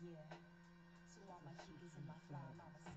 Yeah. so all my chicas and my fly mama